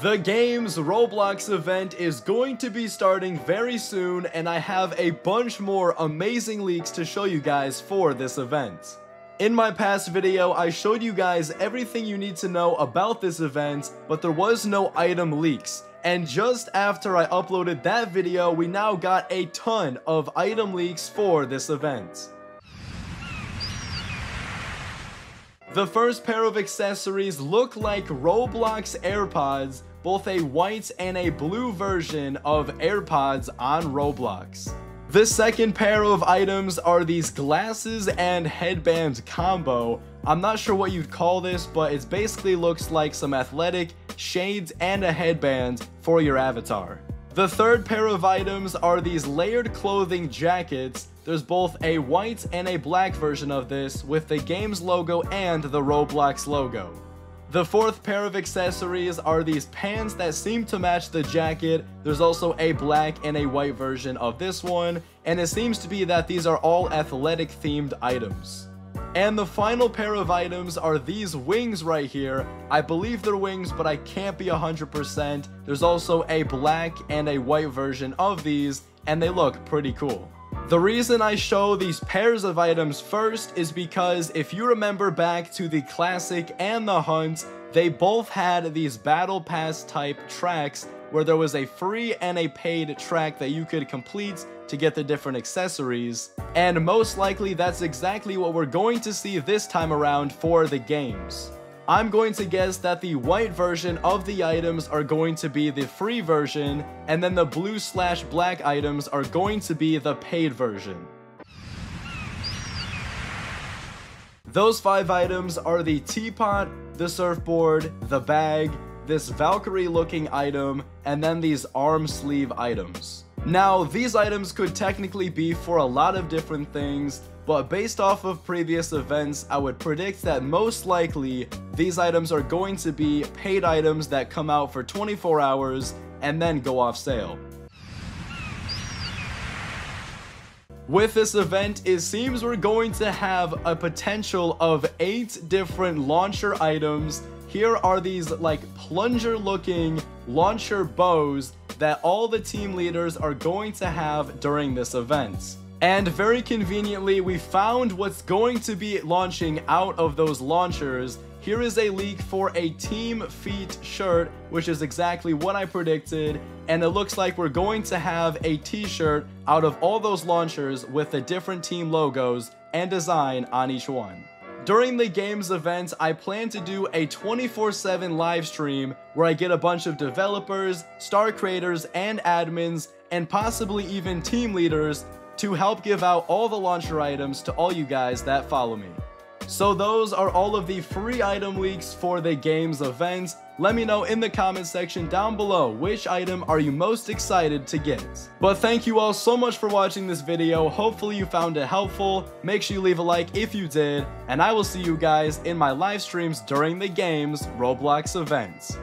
The Games Roblox event is going to be starting very soon and I have a bunch more amazing leaks to show you guys for this event. In my past video, I showed you guys everything you need to know about this event, but there was no item leaks. And just after I uploaded that video, we now got a ton of item leaks for this event. The first pair of accessories look like Roblox AirPods, both a white and a blue version of AirPods on Roblox. The second pair of items are these glasses and headband combo. I'm not sure what you'd call this, but it basically looks like some athletic shades and a headband for your avatar. The third pair of items are these layered clothing jackets. There's both a white and a black version of this with the game's logo and the Roblox logo. The fourth pair of accessories are these pants that seem to match the jacket. There's also a black and a white version of this one, and it seems to be that these are all athletic themed items. And the final pair of items are these wings right here. I believe they're wings, but I can't be 100%. There's also a black and a white version of these, and they look pretty cool. The reason I show these pairs of items first is because if you remember back to the Classic and the Hunt, they both had these Battle Pass type tracks where there was a free and a paid track that you could complete to get the different accessories. And most likely that's exactly what we're going to see this time around for the games. I'm going to guess that the white version of the items are going to be the free version, and then the blue slash black items are going to be the paid version. Those five items are the teapot, the surfboard, the bag, this Valkyrie looking item, and then these arm sleeve items. Now, these items could technically be for a lot of different things, but based off of previous events, I would predict that most likely these items are going to be paid items that come out for 24 hours and then go off sale. With this event, it seems we're going to have a potential of 8 different launcher items. Here are these like plunger looking launcher bows that all the team leaders are going to have during this event. And very conveniently, we found what's going to be launching out of those launchers. Here is a leak for a Team Feet shirt, which is exactly what I predicted. And it looks like we're going to have a t-shirt out of all those launchers with the different team logos and design on each one. During the Games events, I plan to do a 24-7 live stream where I get a bunch of developers, star creators, and admins, and possibly even team leaders to help give out all the launcher items to all you guys that follow me. So those are all of the free item leaks for the Games events. Let me know in the comment section down below which item are you most excited to get. But thank you all so much for watching this video. Hopefully you found it helpful. Make sure you leave a like if you did. And I will see you guys in my live streams during the Games Roblox events.